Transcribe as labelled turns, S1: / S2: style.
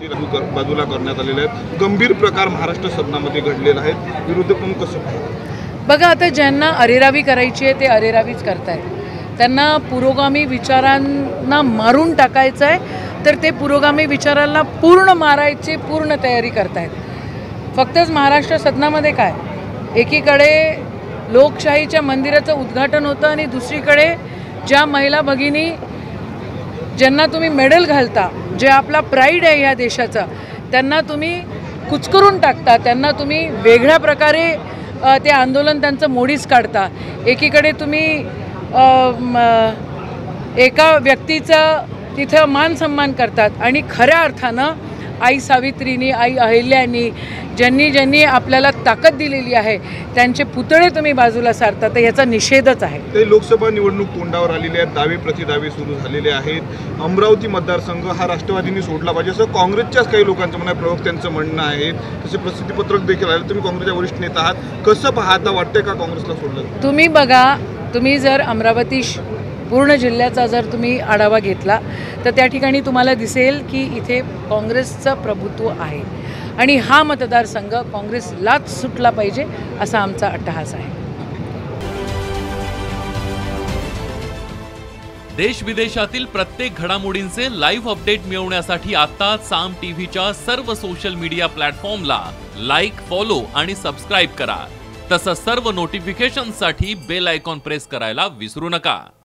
S1: बाजूला करण्यात आलेले आहेत. गंभीर प्रकार महाराष्ट्र सदनामध्ये घडलेला आहे विरोधक पण कसं
S2: बघा आता ज्यांना अरेरावी करायची आहे ते अरेरावीच करतायत. त्यांना पुरोगामी विचारांना मारून टाकायचं आहे तर ते पुरोगामी विचारांना पूर्ण मारायची पूर्ण तयारी करतायत. फक्तच महाराष्ट्र सदनामध्ये काय? एकीकडे लोकशाहीच्या मंदिराचं उद्घाटन होतं आणि दुसरीकडे ज्या महिला भगिनी ज्यांना तुम्ही मेडल घालता जे आपला प्राईड आहे या देशाचा त्यांना तुम्ही कुचकरून टाकता त्यांना तुम्ही वेगळ्या प्रकारे ते आंदोलन त्यांचं मोडीच काढता. एकीकडे तुम्ही एका व्यक्तीचा तिथं मान सन्मान करतात आणि खऱ्या अर्थानं आई सावित्रीनी आई अहिल्यानी ज्यांनी ज्यांनी आपल्याला ताकद दिलेली आहे त्यांचे पुतळे तुम्ही बाजूला सारता तर याचा निषेधच आहे.
S1: ते लोकसभा निवडणूक तोंडावर आलेली आहेत दावे प्रतिदावे सुरू झालेले आहेत. अमरावती मतदारसंघ हा राष्ट्रवादींनी सोडला पाहिजे असं काँग्रेसच्याच काही लोकांचं म्हणणं आहे, प्रवक्त्यांचं म्हणणं आहे. तसे प्रसिद्धीपत्रक देखील आलं तुम्ही काँग्रेसच्या वरिष्ठ नेता आहात. कसं पाहता वाटतंय का काँग्रेसला सोडलं?
S2: तुम्ही बघा तुम्ही जर अमरावती पूर्ण जिल्ह्याचा जर तुम्ही आढावा घेतला तर त्या ठिकाणी तुम्हाला दिसेल की इथे काँग्रेसचं प्रभुत्व आहे. आणि हा मतदारसंघ काँग्रेसलाच सुटला पाहिजे असा आमचा अट्टहास आहे.
S3: देश विदेशातील प्रत्येक घडामोडींचे लाईव्ह अपडेट मिळवण्यासाठी आता साम टीव्हीच्या सर्व सोशल मीडिया प्लॅटफॉर्मला लाईक फॉलो आणि सबस्क्राईब करा. तसंच सर्व नोटिफिकेशनसाठी बेल आयकॉन प्रेस करायला विसरू नका.